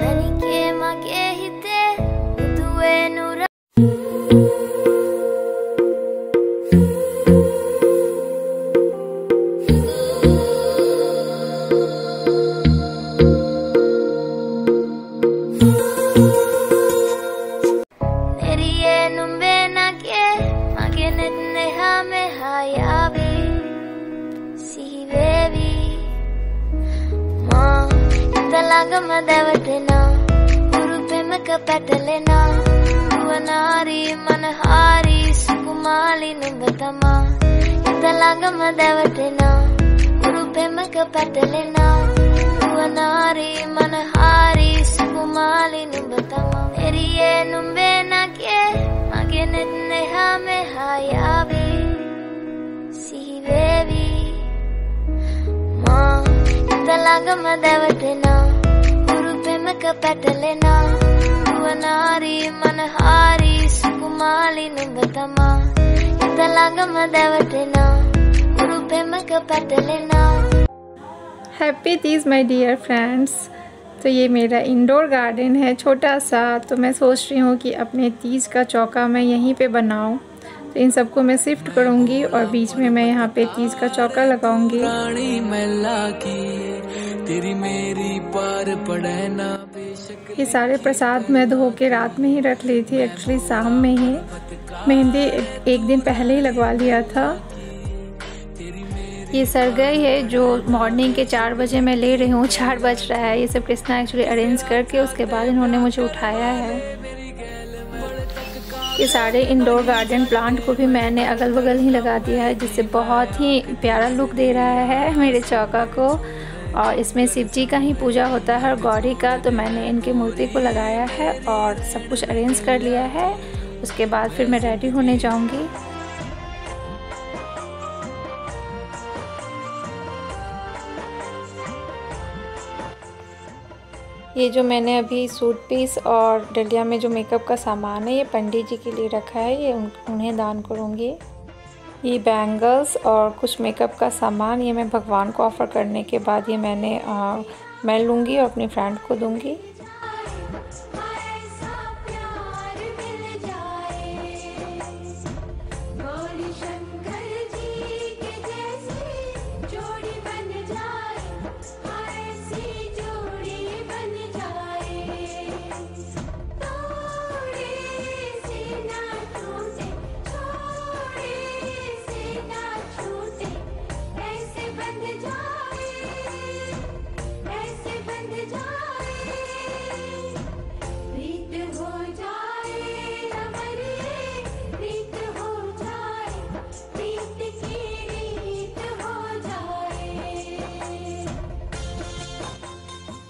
Beni kim ළඟම දැවටෙනා. උරු පෙමක පැටලෙනා. වනාරී මනහාරී සුකුමාලි නුඹ තමා. හිත ළඟම දැවටෙනා. උරු පෙමක පැටලෙනා. වනාරී මනහාරී සුකුමාලි නුඹ තමා. එරියේ නුඹේ නගේ මගේ නෙත් නෙහා මෙහා යාවේ. සිහි වේවි මා හිත ළඟම දැවටෙනා. Happy Teej my dear friends तो ये मेरा इंडोर गार्डन है छोटा सा। तो मैं सोच रही हूँ कि अपने तीज का चौका मैं यहीं पे बनाऊँ। तो इन सबको मैं शिफ्ट करूँगी और बीच में मैं यहाँ पे तीज का चौका लगाऊँगी। तेरी मेरी पार पड़े ना ये सारे प्रसाद मैं धो के रात में ही रख ली थी एक्चुअली शाम में ही। मेहंदी एक, दिन पहले ही लगवा लिया था। ये सरगई है जो मॉर्निंग के चार बजे मैं ले रही हूँ चार बज रहा है। ये सब कृष्णा एक्चुअली अरेंज करके उसके बाद इन्होंने मुझे उठाया है। ये सारे इंडोर गार्डन प्लांट को भी मैंने अगल बगल ही लगा दिया है जिससे बहुत ही प्यारा लुक दे रहा है मेरे चौका को। और इसमें शिव जी का ही पूजा होता है और गौरी का तो मैंने इनकी मूर्ति को लगाया है और सब कुछ अरेंज कर लिया है। उसके बाद फिर मैं रेडी होने जाऊँगी। ये जो मैंने अभी सूट पीस और डलिया में जो मेकअप का सामान है ये पंडित जी के लिए रखा है ये उन, उन्हें दान करूँगी। ये बैंगल्स और कुछ मेकअप का सामान ये मैं भगवान को ऑफ़र करने के बाद ये मैंने आ, मैं लूँगी और अपनी फ्रेंड को दूँगी।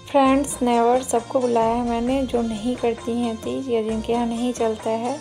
फ्रेंड्स नेवर सबको बुलाया है मैंने, जो नहीं करती हैं तीज या जिनके यहाँ नहीं चलता है।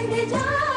बंद जा